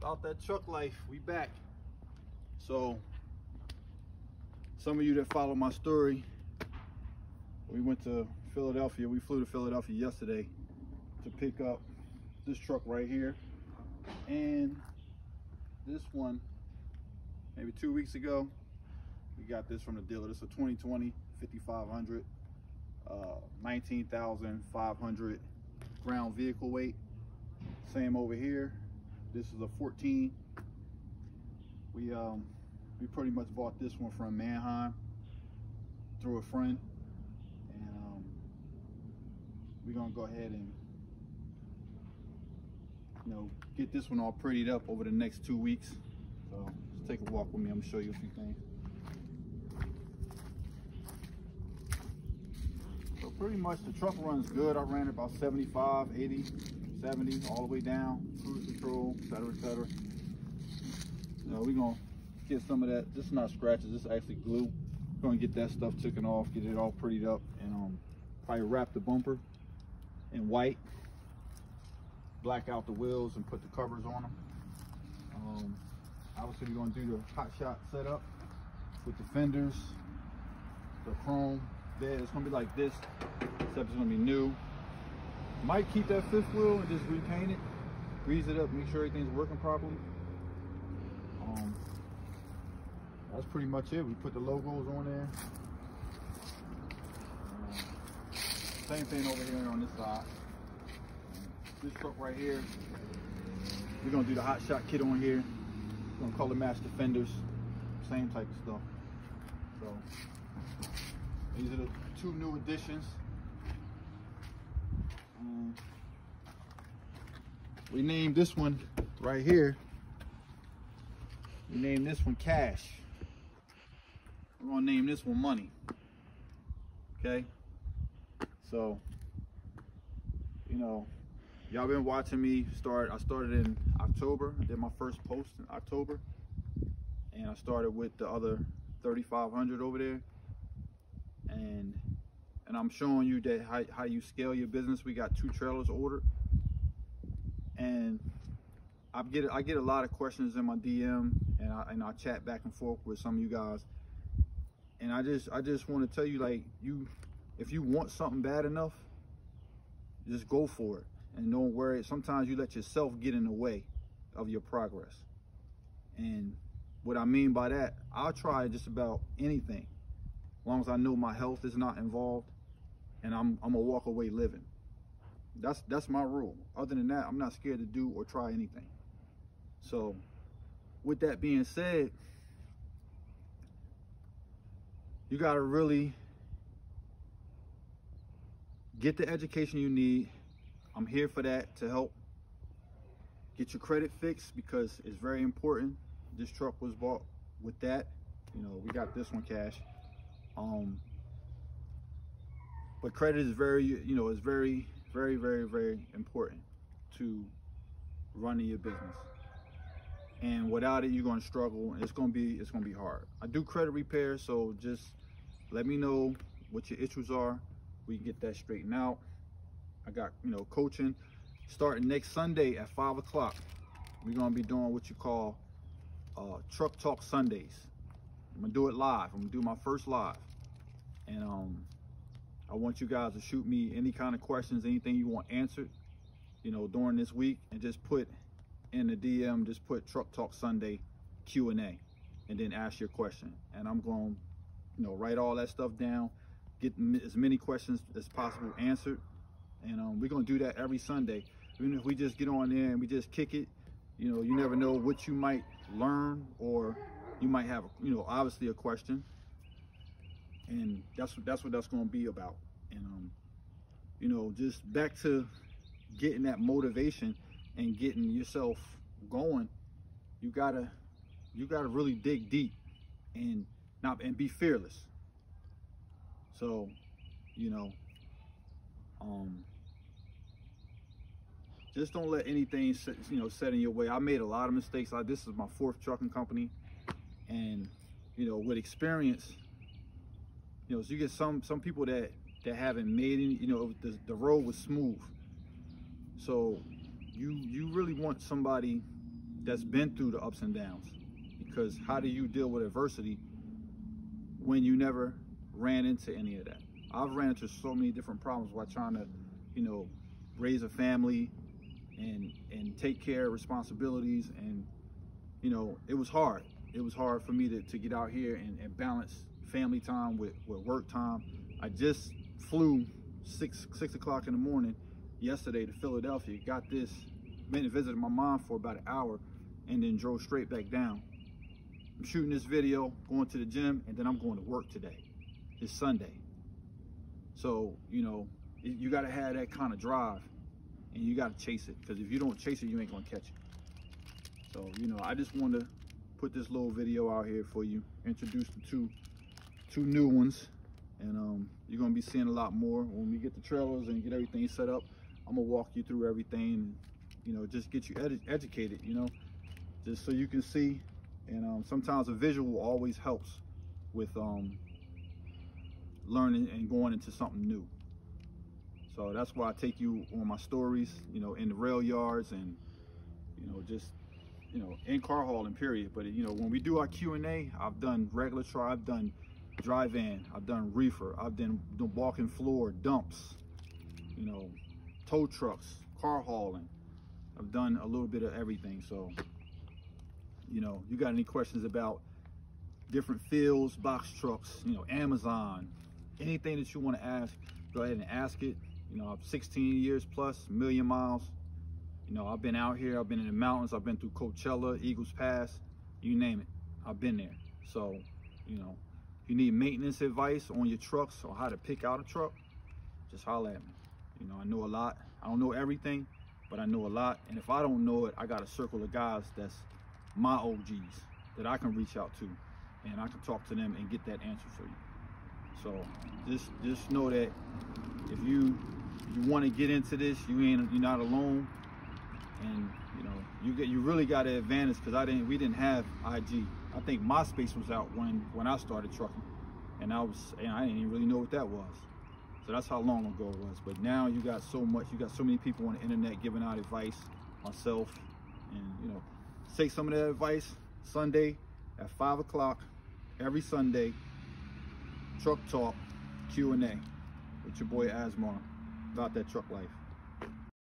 about that truck life. We back. So, some of you that follow my story, we went to Philadelphia. We flew to Philadelphia yesterday to pick up this truck right here and this one maybe two weeks ago we got this from the dealer this is a 2020 5500 uh 19,500 ground vehicle weight same over here this is a 14 we um we pretty much bought this one from Manheim through a friend and um we're gonna go ahead and you know get this one all prettied up over the next two weeks. So just take a walk with me. I'm gonna show you a few things. So pretty much the truck runs good. I ran about 75 80 70 all the way down control etc etc you know we're gonna get some of that this is not scratches this is actually glue. We're gonna get that stuff taken off get it all prettied up and um probably wrap the bumper in white black out the wheels and put the covers on them um, obviously we're to do the hot shot setup with the fenders the chrome bed. It's to be like this except it's to be new. Might keep that fifth wheel and just repaint it grease it up make sure everything's working properly. Um, that's pretty much it. We put the logos on there. Same thing over here on this side. This truck right here we're gonna do the hot shot kit on here. We're gonna color match the fenders same type of stuff. So these are the two new additions. Um, we named this one right here. We named this one cash. We're gonna name this one money. Okay? So you know y'all been watching me start i started in october. I did my first post in october. And i started with the other 3500 over there. And and i'm showing you that how, how you scale your business. We got two trailers ordered and i get i get a lot of questions in my dm and i and i chat back and forth with some of you guys and i just i just want to tell you like you if you want something bad enough just go for it and don't worry. Sometimes you let yourself get in the way of your progress. And what I mean by that, I'll try just about anything, as long as I know my health is not involved, and I'm I'm gonna walk away living. That's that's my rule. Other than that, I'm not scared to do or try anything. So, with that being said, you gotta really get the education you need I'm here for that to help get your credit fixed because it's very important. This truck was bought with that. You know, we got this one cash. Um, but credit is very, you know, it's very, very, very, very important to running your business. And without it, you're gonna struggle. It's gonna be, it's gonna be hard. I do credit repair, so just let me know what your issues are. We can get that straightened out. I got, you know, coaching starting next Sunday at five o'clock. We're gonna be doing what you call uh, Truck Talk Sundays. I'm gonna do it live. I'm gonna do my first live. And um, I want you guys to shoot me any kind of questions, anything you want answered, you know, during this week and just put in the DM, just put Truck Talk Sunday Q&A and then ask your question. And I'm going to, you know, write all that stuff down, get as many questions as possible answered and um, we're gonna do that every Sunday. Even if we just get on there and we just kick it, you know, you never know what you might learn or you might have, you know, obviously a question. And that's what that's what that's gonna be about. And um, you know, just back to getting that motivation and getting yourself going, you gotta you gotta really dig deep and not and be fearless. So, you know, um, just don't let anything you know set in your way. I made a lot of mistakes. Like this is my fourth trucking company, and you know with experience, you know so you get some some people that that haven't made any. You know the the road was smooth, so you you really want somebody that's been through the ups and downs. Because how do you deal with adversity when you never ran into any of that? I've ran into so many different problems while trying to, you know, raise a family and and take care of responsibilities and you know, it was hard. It was hard for me to, to get out here and, and balance family time with, with work time. I just flew six six o'clock in the morning yesterday to Philadelphia. Got this, went and visited my mom for about an hour, and then drove straight back down. I'm shooting this video, going to the gym, and then I'm going to work today. It's Sunday. So, you know, you got to have that kind of drive and you got to chase it because if you don't chase it, you ain't going to catch it. So, you know, I just wanted to put this little video out here for you, introduce the two, two new ones. And um, you're to be seeing a lot more when we get the trailers and get everything set up. I'm to walk you through everything you know, just get you educated, you know, just so you can see. And um, sometimes a visual always helps with um, learning and going into something new. So that's why I take you on my stories, you know, in the rail yards and, you know, just, you know, in car hauling period. But, you know, when we do our Q&A, I've done regular try, I've done dry van, I've done reefer, I've done, done walking floor, dumps, you know, tow trucks, car hauling. I've done a little bit of everything. So, you know, you got any questions about different fields, box trucks, you know, Amazon, anything that you want to ask, go ahead and ask it. You know, I'm 16 years million miles. You know, I've been out here, I've been in the mountains, I've been through Coachella, Eagles Pass, you name it. I've been there. So, you know, you need maintenance advice on your trucks or how to pick out a truck, just holler at me. You know, I know a lot. I don't know everything, but I know a lot. And if I don't know it, I got a circle of guys that's my OGs that I can reach out to and I can talk to them and get that answer for you. So just just know that if you you want to get into this, you ain't you're not alone, and you know you get you really got an advantage because I didn't we didn't have IG. I think MySpace was out when when I started trucking, and I was and I didn't even really know what that was. So that's how long ago it was. But now you got so much, you got so many people on the internet giving out advice, myself, and you know, take some of that advice Sunday at five o'clock every Sunday truck talk Q&A with your boy Asmar about that truck life.